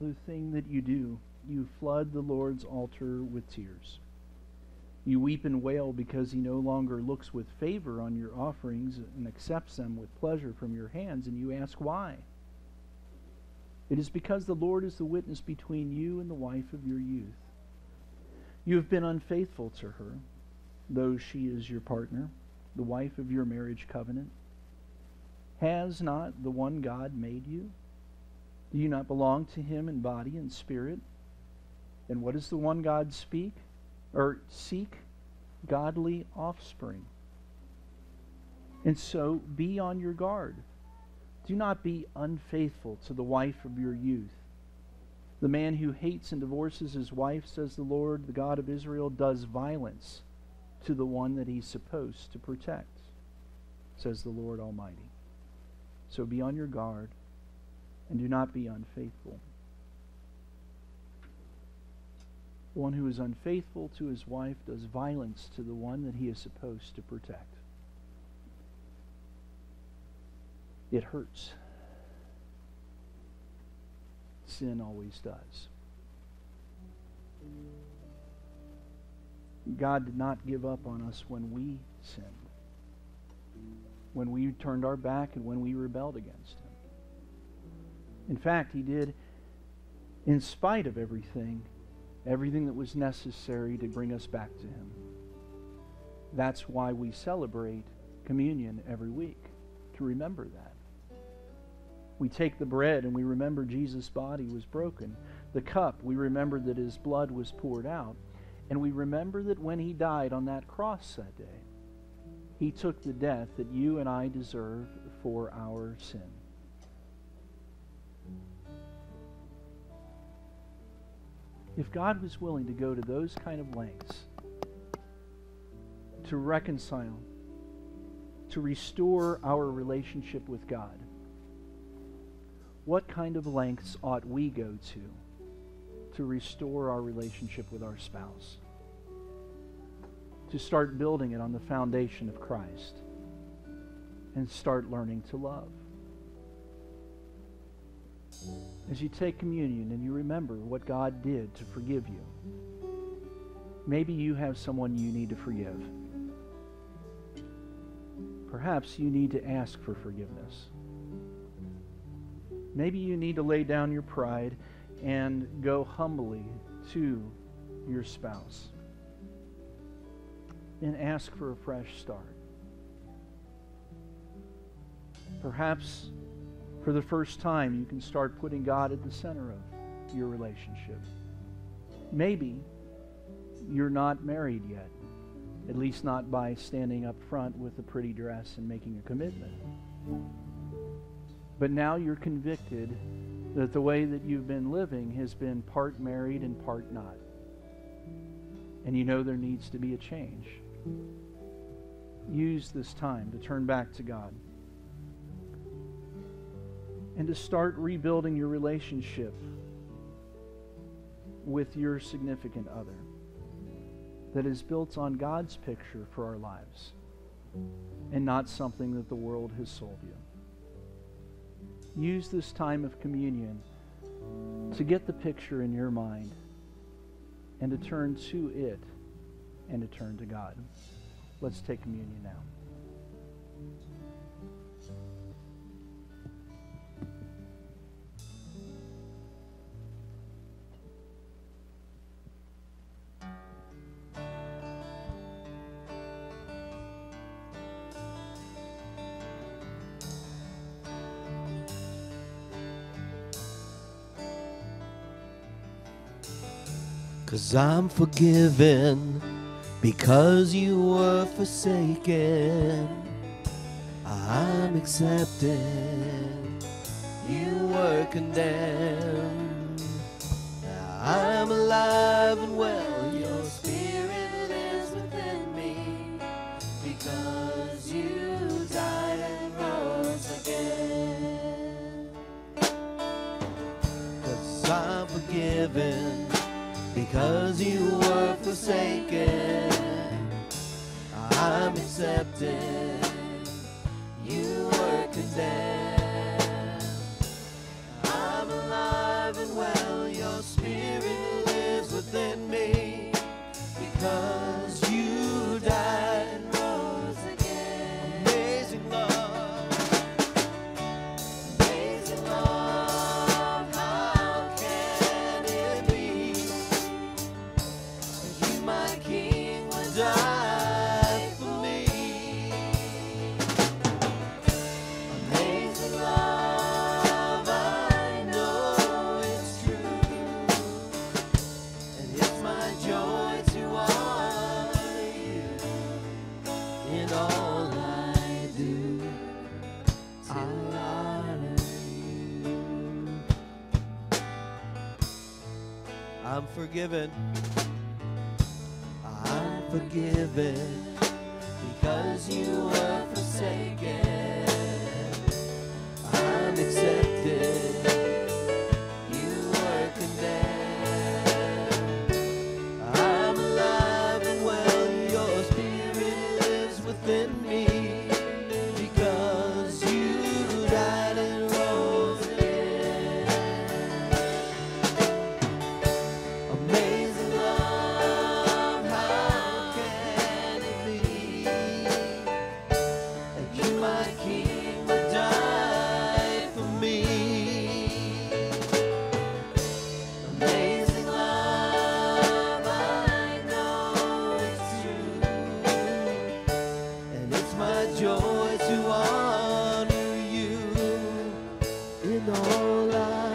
the thing that you do. You flood the Lord's altar with tears. You weep and wail because he no longer looks with favor on your offerings and accepts them with pleasure from your hands, and you ask why. It is because the Lord is the witness between you and the wife of your youth. You have been unfaithful to her, though she is your partner, the wife of your marriage covenant. Has not the one God made you? Do you not belong to him in body and spirit? And what does the one God speak? Or seek godly offspring. And so be on your guard. Do not be unfaithful to the wife of your youth. The man who hates and divorces his wife, says the Lord, the God of Israel, does violence to the one that he's supposed to protect, says the Lord Almighty. So be on your guard and do not be unfaithful. One who is unfaithful to his wife does violence to the one that he is supposed to protect. It hurts. Sin always does. God did not give up on us when we sinned, when we turned our back, and when we rebelled against Him. In fact, He did, in spite of everything, everything that was necessary to bring us back to Him. That's why we celebrate communion every week, to remember that. We take the bread and we remember Jesus' body was broken. The cup, we remember that His blood was poured out. And we remember that when He died on that cross that day, He took the death that you and I deserve for our sin. If God was willing to go to those kind of lengths to reconcile, to restore our relationship with God, what kind of lengths ought we go to to restore our relationship with our spouse? To start building it on the foundation of Christ and start learning to love as you take communion and you remember what God did to forgive you. Maybe you have someone you need to forgive. Perhaps you need to ask for forgiveness. Maybe you need to lay down your pride and go humbly to your spouse and ask for a fresh start. Perhaps for the first time, you can start putting God at the center of your relationship. Maybe you're not married yet, at least not by standing up front with a pretty dress and making a commitment. But now you're convicted that the way that you've been living has been part married and part not. And you know there needs to be a change. Use this time to turn back to God and to start rebuilding your relationship with your significant other that is built on God's picture for our lives and not something that the world has sold you. Use this time of communion to get the picture in your mind and to turn to it and to turn to God. Let's take communion now. Cause I'm forgiven because you were forsaken. I'm accepted. You were condemned. Now I'm alive and well. Your spirit lives within me because you died and rose again. I'm forgiven because you were forsaken, I'm accepted. You were condemned. I'm alive and well, your spirit lives within me because. I'm forgiven. I'm forgiven because you were forsaken. I'm accepted. All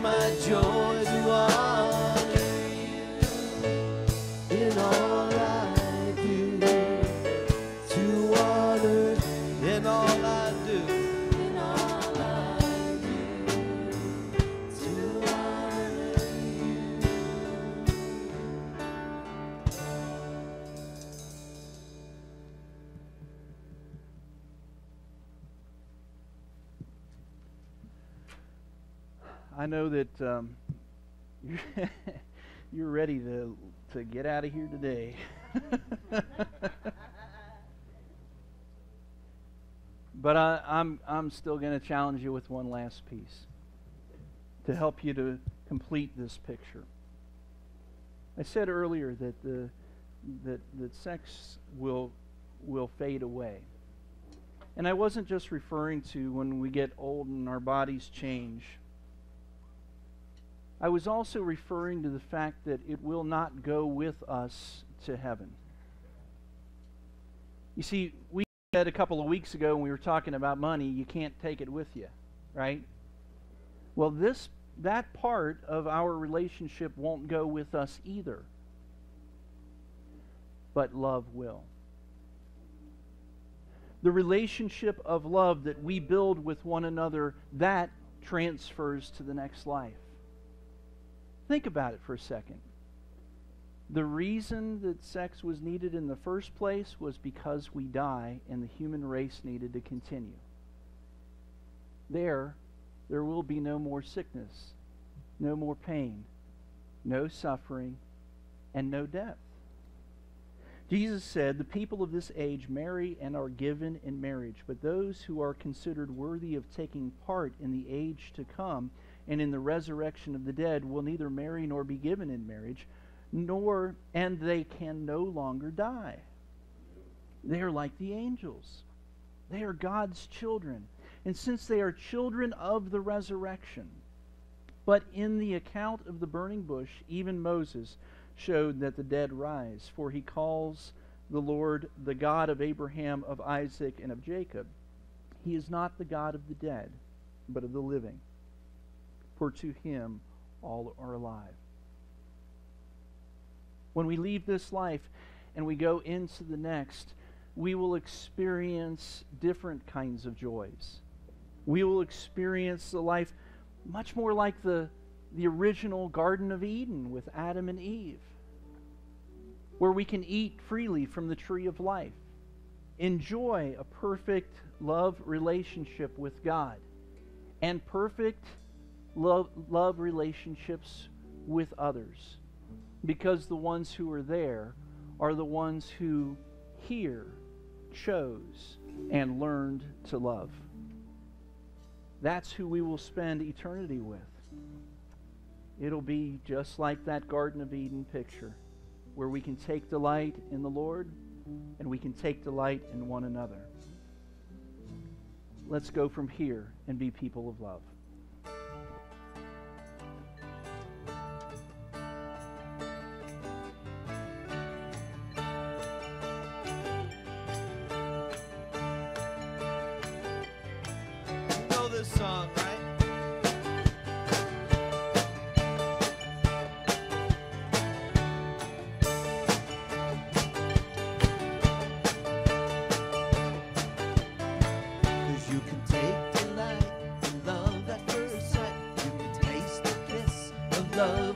mayor. I know that um, you're, you're ready to to get out of here today. but I, I'm I'm still going to challenge you with one last piece to help you to complete this picture. I said earlier that the that that sex will will fade away. And I wasn't just referring to when we get old and our bodies change. I was also referring to the fact that it will not go with us to heaven. You see, we said a couple of weeks ago when we were talking about money, you can't take it with you, right? Well, this that part of our relationship won't go with us either. But love will. The relationship of love that we build with one another, that transfers to the next life. Think about it for a second. The reason that sex was needed in the first place was because we die and the human race needed to continue. There, there will be no more sickness, no more pain, no suffering, and no death. Jesus said, The people of this age marry and are given in marriage, but those who are considered worthy of taking part in the age to come and in the resurrection of the dead will neither marry nor be given in marriage, nor, and they can no longer die. They are like the angels. They are God's children. And since they are children of the resurrection, but in the account of the burning bush, even Moses showed that the dead rise, for he calls the Lord the God of Abraham, of Isaac, and of Jacob. He is not the God of the dead, but of the living for to him all are alive. When we leave this life and we go into the next, we will experience different kinds of joys. We will experience the life much more like the, the original Garden of Eden with Adam and Eve, where we can eat freely from the tree of life, enjoy a perfect love relationship with God, and perfect love, love relationships with others because the ones who are there are the ones who hear, chose, and learned to love. That's who we will spend eternity with. It'll be just like that Garden of Eden picture, where we can take delight in the Lord and we can take delight in one another. Let's go from here and be people of love. love.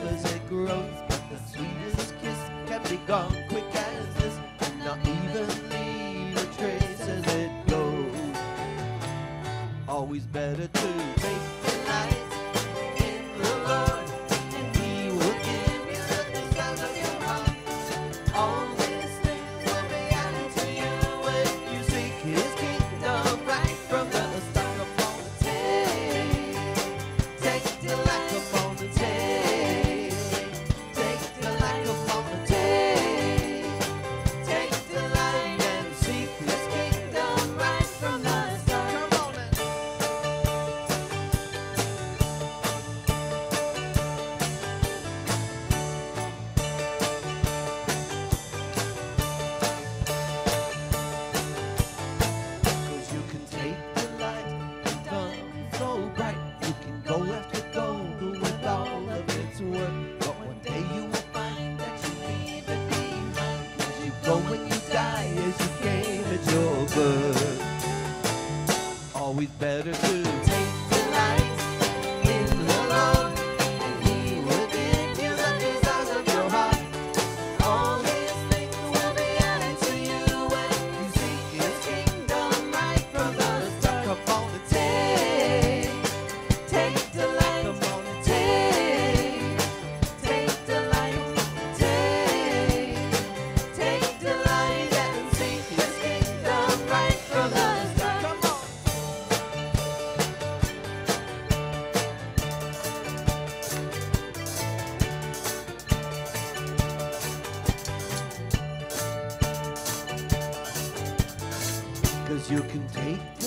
as you can take.